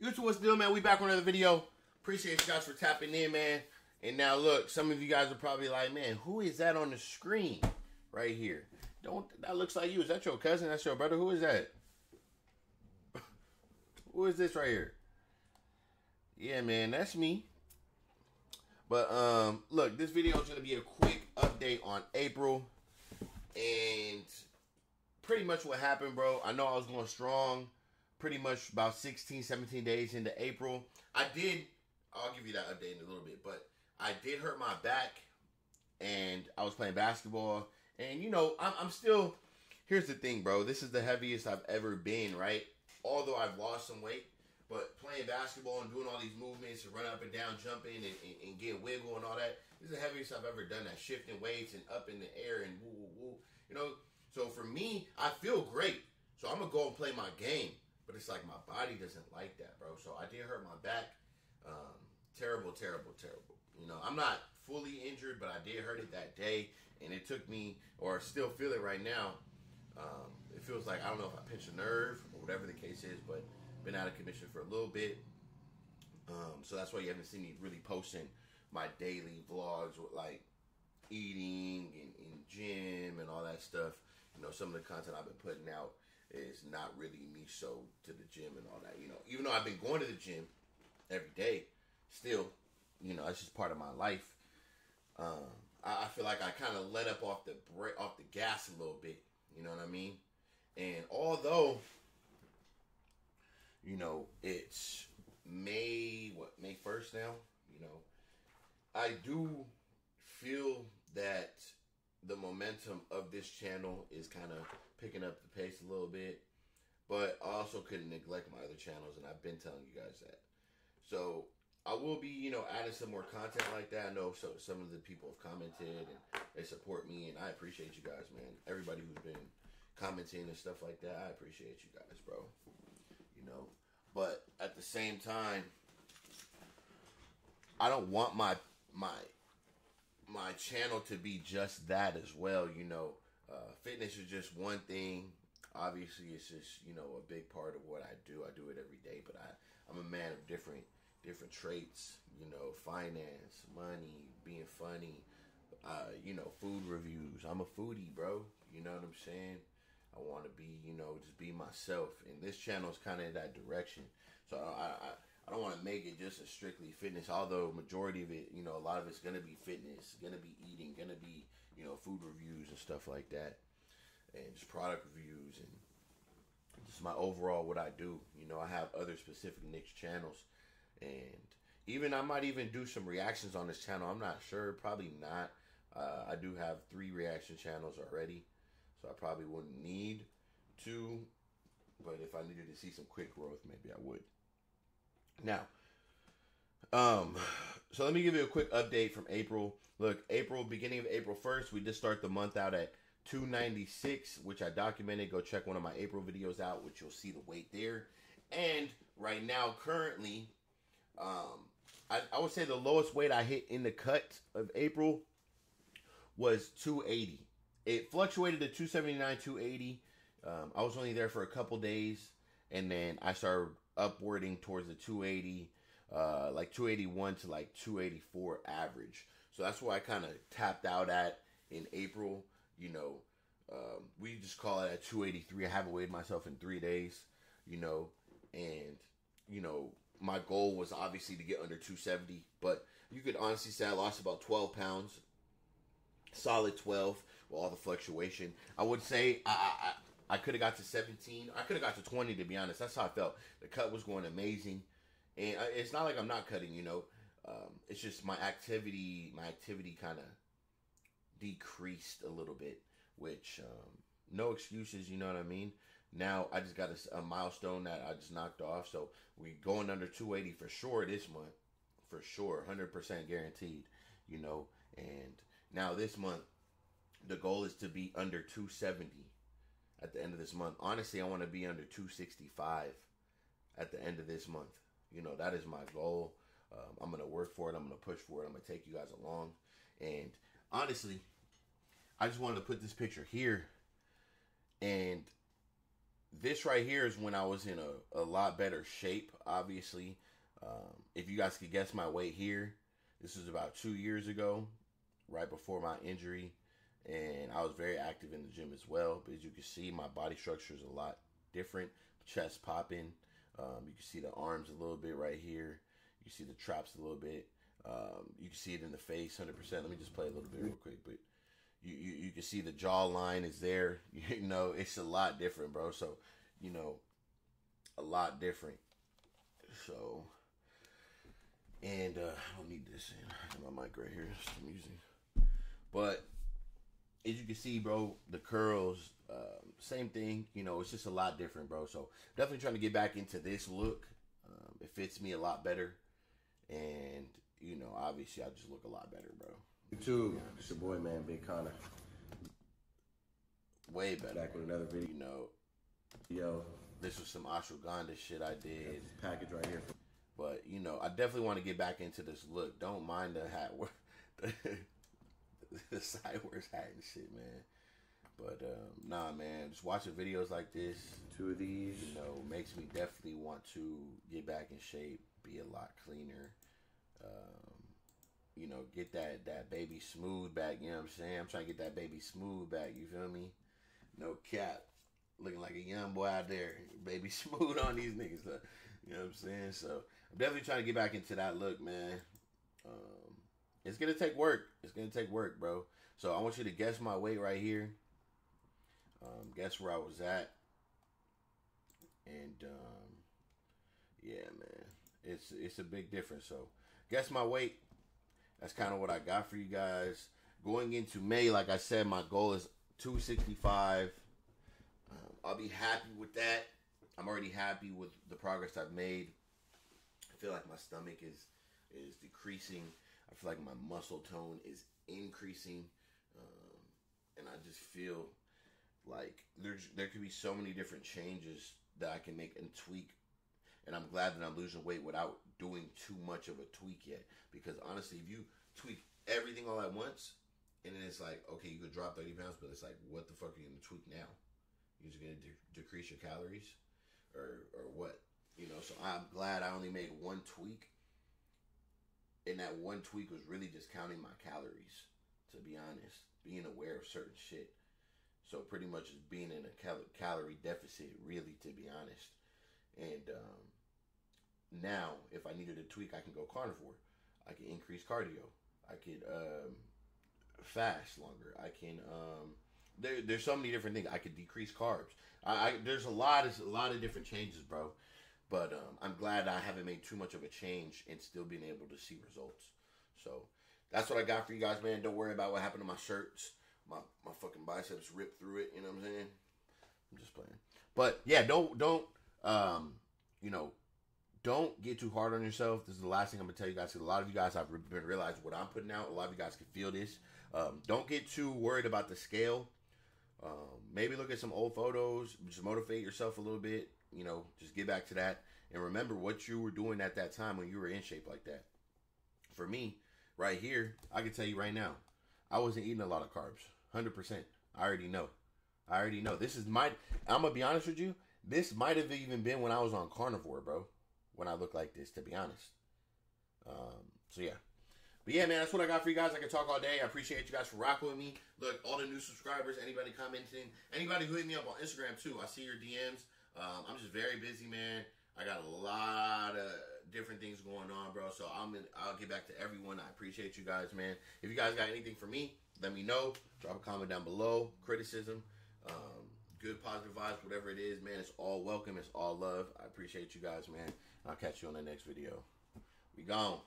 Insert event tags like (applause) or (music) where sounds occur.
YouTube, what's deal, man? We back on another video. Appreciate you guys for tapping in, man. And now look, some of you guys are probably like, man, who is that on the screen right here? Don't that looks like you? Is that your cousin? That's your brother? Who is that? (laughs) who is this right here? Yeah, man, that's me. But um, look, this video is gonna be a quick update on April and pretty much what happened, bro. I know I was going strong pretty much about 16, 17 days into April. I did, I'll give you that update in a little bit, but I did hurt my back and I was playing basketball. And, you know, I'm, I'm still, here's the thing, bro. This is the heaviest I've ever been, right? Although I've lost some weight, but playing basketball and doing all these movements and running up and down, jumping and, and, and getting wiggle and all that, this is the heaviest I've ever done that. Shifting weights and up in the air and woo, woo, woo. You know, so for me, I feel great. So I'm going to go and play my game. But it's like my body doesn't like that, bro. So I did hurt my back. Um, terrible, terrible, terrible. You know, I'm not fully injured, but I did hurt it that day, and it took me, or still feel it right now. Um, it feels like I don't know if I pinched a nerve or whatever the case is, but been out of commission for a little bit. Um, so that's why you haven't seen me really posting my daily vlogs with like eating and, and gym and all that stuff. You know, some of the content I've been putting out is not really me so to the gym and all that. You know, even though I've been going to the gym every day, still, you know, it's just part of my life. Um, I, I feel like I kind of let up off the break, off the gas a little bit. You know what I mean? And although, you know, it's May what May first now. You know, I do feel that the momentum of this channel is kind of picking up the pace a little bit. But I also couldn't neglect my other channels, and I've been telling you guys that. So I will be, you know, adding some more content like that. I know so, some of the people have commented and they support me, and I appreciate you guys, man. Everybody who's been commenting and stuff like that, I appreciate you guys, bro. You know, but at the same time, I don't want my my my channel to be just that as well. You know, uh, fitness is just one thing. Obviously, it's just you know a big part of what I do. I do it every day, but I I'm a man of different different traits. You know, finance, money, being funny. Uh, you know, food reviews. I'm a foodie, bro. You know what I'm saying? I want to be, you know, just be myself. And this channel is kind of in that direction. So I, I, I don't want to make it just a strictly fitness. Although majority of it, you know, a lot of it's gonna be fitness, gonna be eating, gonna be you know, food reviews and stuff like that, and just product reviews and just my overall what I do. You know, I have other specific niche channels, and even I might even do some reactions on this channel. I'm not sure, probably not. Uh, I do have three reaction channels already, so I probably wouldn't need to. But if I needed to see some quick growth, maybe I would. Now, um, so let me give you a quick update from April. Look, April, beginning of April 1st, we just start the month out at 296, which I documented. Go check one of my April videos out, which you'll see the weight there. And right now, currently, um, I, I would say the lowest weight I hit in the cut of April was 280. It fluctuated to 279, 280. Um, I was only there for a couple days, and then I started upwarding towards the 280, uh, like 281 to like 284 average. So that's where I kind of tapped out at in April. You know, um, we just call it at 283. I haven't weighed myself in three days, you know, and, you know, my goal was obviously to get under 270, but you could honestly say I lost about 12 pounds, solid 12 with all the fluctuation. I would say I, I, could have got to 17. I could have got to 20 to be honest. That's how I felt. The cut was going amazing, and it's not like I'm not cutting. You know, um, it's just my activity, my activity kind of decreased a little bit, which um, no excuses. You know what I mean? Now I just got a, a, milestone that I just knocked off, so we going under 280 for sure this month, for sure, 100% guaranteed. You know, and now this month, the goal is to be under 270 at the end of this month. Honestly, I want to be under 265 at the end of this month. You know, that is my goal. Um, I'm gonna work for it. I'm gonna push for it. I'm gonna take you guys along. And honestly, I just wanted to put this picture here. And this right here is when I was in a, a lot better shape, obviously. Um, if you guys could guess my weight here, this was about two years ago, right before my injury. And I was very active in the gym as well. But as you can see, my body structure is a lot different. Chest popping. Um, you can see the arms a little bit right here. You can see the traps a little bit. Um, you can see it in the face, 100%. Let me just play a little bit real quick. But you, you, you can see the jawline is there. (laughs) You know, it's a lot different, bro. So, you know, a lot different. So, and uh, I don't need this. In. My mic right here. I'm using. But as you can see, bro, the curls, um, same thing. You know, it's just a lot different, bro. So definitely trying to get back into this look. Um, it fits me a lot better, and you know, obviously, I just look a lot better, bro. YouTube, it's your boy, man, Big Connor. Way better. Back with another video. You know, Yo, this was some ashwagandha shit I did. this package right here. But you know, I definitely want to get back into this look. Don't mind the hat, (laughs) (laughs) the, side wears hat and shit, man. But um, nah, man, just watching videos like this, Two of these. you know, makes me definitely want to get back in shape, be a lot cleaner. Um, you know, get that that baby smooth back. You know what I'm saying? I'm trying to get that baby smooth back. You feel me? No cap. Looking like a young boy out there, (laughs) baby (laughs) smooth on these niggas. uh, You know what I'm saying? So I'm definitely trying to get back into that look, man. Um, it's gonna take work. It's gonna take work, bro. So I want you to guess my weight right here. Um, guess where I was at. And um, yeah, man, it's it's a big difference. So guess my weight. That's kind of what I got for you guys. Going into May, like I said, my goal is 265. Um, I'll be happy with that. I'm already happy with the progress I've made. I feel like my stomach is is decreasing. I feel like my muscle tone is increasing, um, and I just feel like there's there could be so many different changes that I can make and tweak. And I'm glad that I'm losing weight without doing too much of a tweak yet. Because honestly, if you tweak everything all at once, and then it's like, okay, you could drop 30 pounds, but it's like, what the fuck are you gonna tweak now? You're just gonna de- decrease your calories, or or what? You know. So I'm glad I only made one tweak, and that one tweak was really just counting my calories. To be honest, being aware of certain shit. So pretty much just being in a cal- calorie deficit, really, to be honest. And um, now, if I needed a tweak, I can go carnivore. I can increase cardio. I could um, fast longer. I can. Um, there, there's so many different things. I could decrease carbs. I, I there's a lot of a lot of different changes, bro. But um, I'm glad I haven't made too much of a change and still being able to see results. So that's what I got for you guys, man. Don't worry about what happened to my shirts. My my fucking biceps ripped through it. You know what I'm saying? I'm just playing. But yeah, don't don't um you know don't get too hard on yourself. This is the last thing I'm gonna tell you guys. a lot of you guys have been realizing what I'm putting out. A lot of you guys can feel this. Um, don't get too worried about the scale. Um, maybe look at some old photos. Just motivate yourself a little bit. You know, just get back to that and remember what you were doing at that time when you were in shape like that. For me, right here, I can tell you right now, I wasn't eating a lot of carbs. Hundred percent. I already know. I already know. This is my. I'm gonna be honest with you. This might have even been when I was on carnivore, bro. When I look like this, to be honest. Um, so yeah. But yeah, man, that's what I got for you guys. I can talk all day. I appreciate you guys for rocking with me. Look, all the new subscribers, anybody commenting, anybody who hit me up on Instagram too. I see your DMs. Um, I'm just very busy, man. I got a lot of different things going on, bro. So I'm in, I'll get back to everyone. I appreciate you guys, man. If you guys got anything for me, let me know. Drop a comment down below. Criticism, um, good positive vibes, whatever it is, man. It's all welcome. It's all love. I appreciate you guys, man. I'll catch you on the next video. We gone.